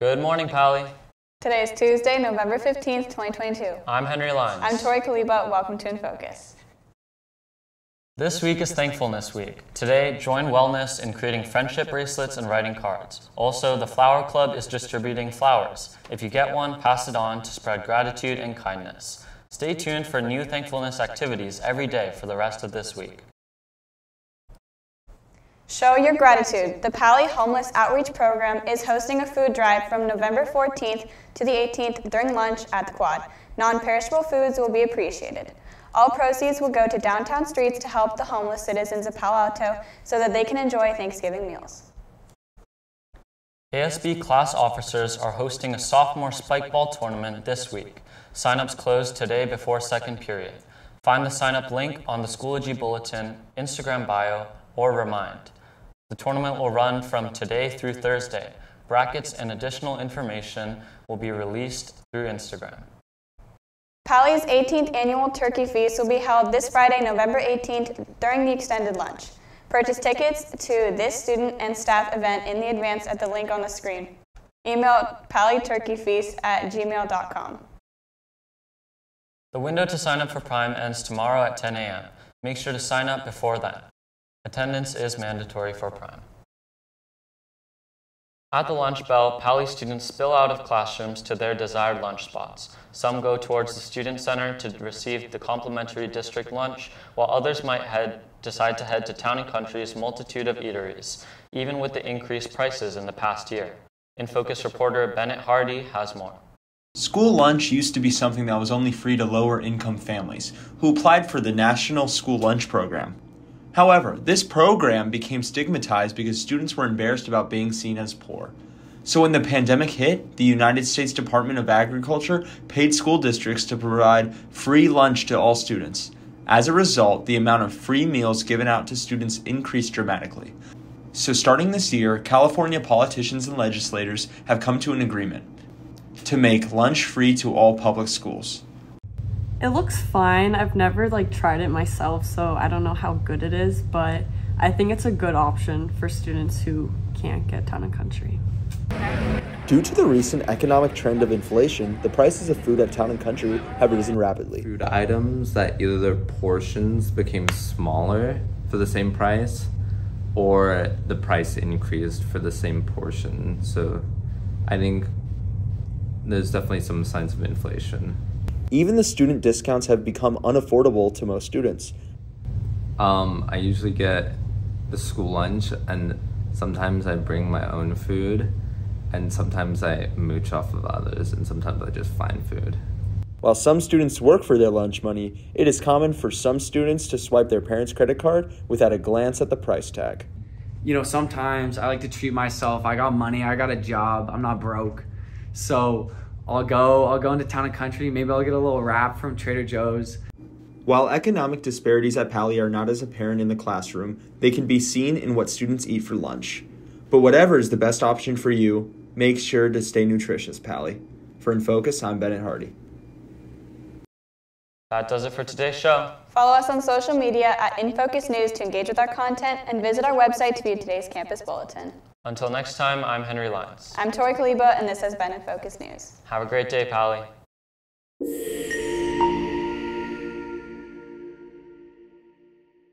Good morning, Paly. Today is Tuesday, November 15th, 2022. I'm Henry Leins. I'm Torii Kaleba. Welcome to In Focus. This week is Thankfulness Week. Today, join Wellness in creating friendship bracelets and writing cards. Also, the Flower Club is distributing flowers. If you get one, pass it on to spread gratitude and kindness. Stay tuned for new thankfulness activities every day for the rest of this week. Show your gratitude. The Paly Homeless Outreach Program is hosting a food drive from November 14th to the 18th during lunch at the Quad. Non perishable foods will be appreciated. All proceeds will go to downtown streets to help the homeless citizens of Palo Alto so that they can enjoy Thanksgiving meals. ASB class officers are hosting a sophomore spike ball tournament this week. Signups close today before second period. Find the sign up link on the Schoology Bulletin, Instagram bio, or Remind. The tournament will run from today through Thursday. Brackets and additional information will be released through Instagram. Paly's 18th annual turkey feast will be held this Friday, November 18th during the extended lunch. Purchase tickets to this student and staff event in the advance at the link on the screen. Email pallyturkeyfeast at gmail.com. The window to sign up for Prime ends tomorrow at 10 a.m. Make sure to sign up before that. Attendance is mandatory for Prime. At the lunch bell, Paly students spill out of classrooms to their desired lunch spots. Some go towards the student center to receive the complimentary district lunch, while others might head, decide to head to Town and Country's multitude of eateries, even with the increased prices in the past year. In Focus reporter Bennett Hardy has more. School lunch used to be something that was only free to lower income families who applied for the National School Lunch Program. However, this program became stigmatized because students were embarrassed about being seen as poor. So, when the pandemic hit, the United States Department of Agriculture paid school districts to provide free lunch to all students. As a result, the amount of free meals given out to students increased dramatically. So, starting this year, California politicians and legislators have come to an agreement to make lunch free to all public schools. It looks fine. I've never like tried it myself, so I don't know how good it is, but I think it's a good option for students who can't get town and country. Due to the recent economic trend of inflation, the prices of food at town and country have risen rapidly. Food items that either their portions became smaller for the same price or the price increased for the same portion. So I think there's definitely some signs of inflation. Even the student discounts have become unaffordable to most students. Um, I usually get the school lunch, and sometimes I bring my own food, and sometimes I mooch off of others, and sometimes I just find food. While some students work for their lunch money, it is common for some students to swipe their parents' credit card without a glance at the price tag. You know, sometimes I like to treat myself. I got money, I got a job, I'm not broke. So I'll go, I'll go into town and country. Maybe I'll get a little wrap from Trader Joe's. While economic disparities at Paly are not as apparent in the classroom, they can be seen in what students eat for lunch. But whatever is the best option for you, make sure to stay nutritious, Paly. For In Focus, I'm Bennett Hardy. That does it for today's show. Follow us on social media at InFocus News to engage with our content and visit our website to view today's campus bulletin. Until next time, I'm Henry Leins. I'm Torii Kaleba, and this has been In Focus News. Have a great day, Paly.